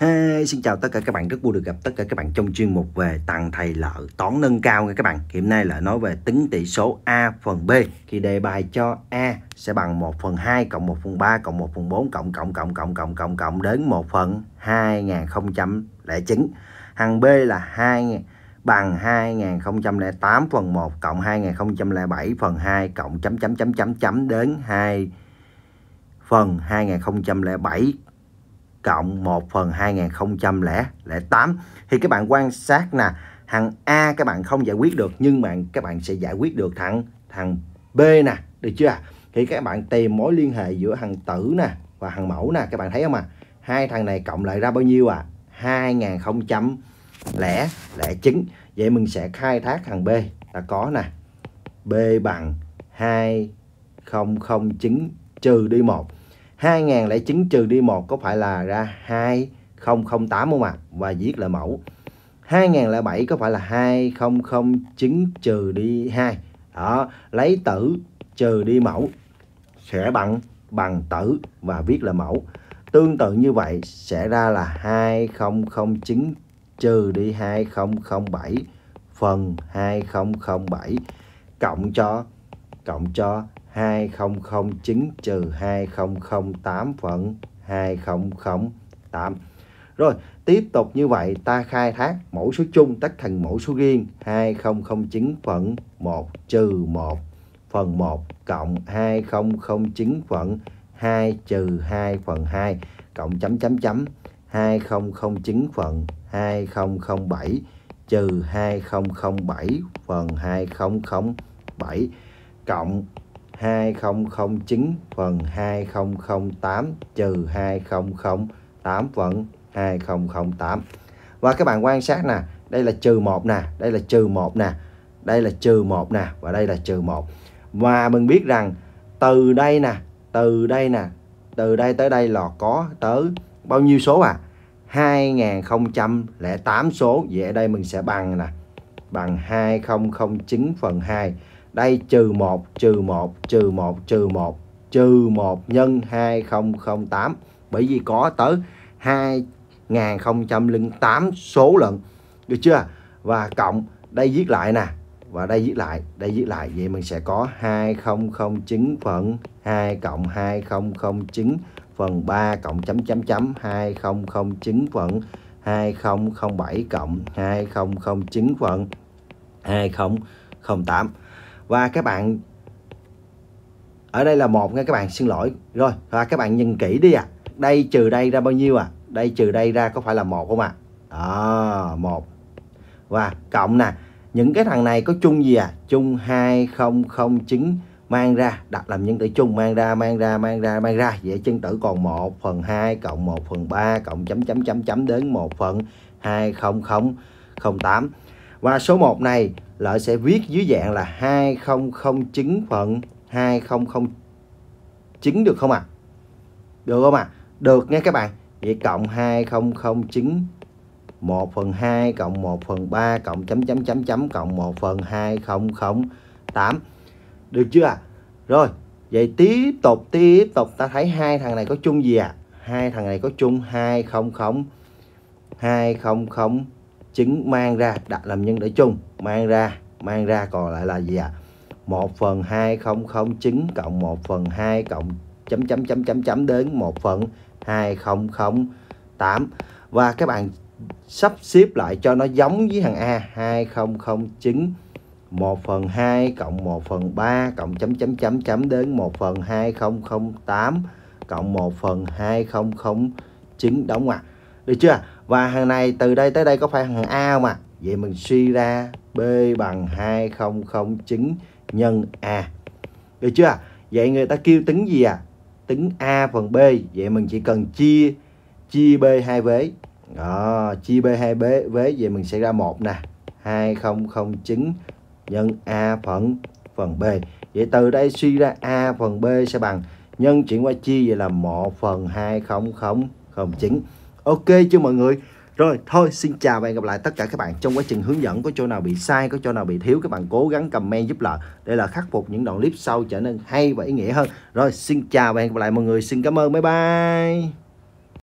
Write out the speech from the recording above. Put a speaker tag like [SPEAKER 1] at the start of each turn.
[SPEAKER 1] Hey, xin chào tất cả các bạn, rất vui được gặp tất cả các bạn trong chuyên mục về tặng thầy lợi toán nâng cao nha các bạn. Hiện nay là nói về tính tỷ số A phần B. thì đề bài cho A sẽ bằng 1 phần 2 cộng 1 phần 3 cộng 1 phần 4 cộng cộng cộng cộng cộng cộng cộng đến 1 phần 2009. Hằng B là 2 bằng 2008 phần 1 cộng 2007 phần 2 cộng chấm chấm chấm chấm chấm đến 2 phần 2007 cộng 1 phần 2008 thì các bạn quan sát nè thằng A các bạn không giải quyết được, nhưng mà các bạn sẽ giải quyết được thằng thằng B nè, được chưa? Thì các bạn tìm mối liên hệ giữa thằng tử nè và thằng mẫu nè, các bạn thấy không à hai thằng này cộng lại ra bao nhiêu à 2009 vậy mình sẽ khai thác thằng B. Ta có nè, B bằng 2009 trừ đi 1 2009 trừ đi 1 có phải là ra 2008 không ạ? À? Và viết lại mẫu. 2007 có phải là 2009 trừ đi 2. Đó, lấy tử trừ đi mẫu sẽ bằng bằng tử và viết là mẫu. Tương tự như vậy sẽ ra là 2009 trừ đi 2007 phần 2007 cộng cho cộng cho 2009 trừ 2008 phần 2008. Rồi, tiếp tục như vậy ta khai thác mẫu số chung tách thành mẫu số riêng 2009 phần 1 trừ 1 phần 1 cộng 2009 phần 2 trừ 2 phần 2 cộng chấm chấm chấm 2009 phần 2007 trừ 2007 phần 2007 cộng 2009 phần 2008 trừ 2008 phần 2008. Và các bạn quan sát nè, đây là trừ 1 nè, đây là trừ 1 nè, đây là trừ 1 nè và đây là trừ 1. Và mình biết rằng từ đây nè, từ đây nè, từ đây tới đây là có tới bao nhiêu số à? 2008 số. Vậy ở đây mình sẽ bằng nè, bằng 2009 phần 2 đây, trừ 1 trừ 1 trừ 1 trừ 1 trừ 1 nhân 2008 bởi vì có tới 2008 số lần. Được chưa? Và cộng, đây viết lại nè. Và đây viết lại, đây viết lại. Vậy mình sẽ có 2009 phần 2 cộng 2009 phần 3 cộng chấm chấm chấm. 2009 phần 2007 cộng 2009 phần 2008 và các bạn, ở đây là một nha, các bạn xin lỗi. Rồi, và các bạn nhìn kỹ đi ạ. À đây trừ đây ra bao nhiêu à đây trừ đây ra có phải là một không ạ? À? đó, một. Và cộng nè, những cái thằng này có chung gì à chung 2009 mang ra. Đặt làm nhân tử chung, mang ra mang ra mang ra mang ra. Vậy chân tử còn 1 phần 2 cộng 1 phần 3 cộng chấm chấm chấm chấm đến 1 phần 2008 và số 1 này lợi sẽ viết dưới dạng là 2009 phần 2009 được không ạ? À? Được không ạ? À? Được nha các bạn. Vậy cộng 2009 1 phần 2 cộng 1 phần 3 cộng chấm chấm chấm chấm cộng 1 phần 2008. Được chưa ạ? À? Rồi, vậy tiếp tục tiếp tục ta thấy hai thằng này có chung gì ạ? à? Hai thằng này có chung 200 200 chứng mang ra, đặt làm nhân để chung. Mang ra mang ra còn lại là gì ạ? À? 1 phần 2009 cộng 1 phần 2 cộng chấm chấm chấm chấm chấm đến 1 phần 2008 và các bạn sắp xếp lại cho nó giống với thằng A. 2009 1 phần 2 cộng 1 phần 3 cộng chấm chấm chấm chấm đến 1 phần 2008 cộng 1 phần 2009 đóng ngoặc được chưa? Và hàng này từ đây tới đây có phải hàng A không ạ? À? Vậy mình suy ra B bằng 2009 nhân A. Được chưa? Vậy người ta kêu tính gì à? Tính A phần B. Vậy mình chỉ cần chia chia B hai vế. Đó, chia B hai vế vế vậy mình sẽ ra một nè. 2009 nhân A phần phần B. Vậy từ đây suy ra A phần B sẽ bằng nhân chuyển qua chia vậy là 1 phần 2009. Ok chưa mọi người? Rồi thôi xin chào và hẹn gặp lại tất cả các bạn trong quá trình hướng dẫn có chỗ nào bị sai, có chỗ nào bị thiếu các bạn cố gắng comment giúp lợi để là khắc phục những đoạn clip sau trở nên hay và ý nghĩa hơn. Rồi xin chào và hẹn gặp lại mọi người. Xin cảm ơn. Bye bye.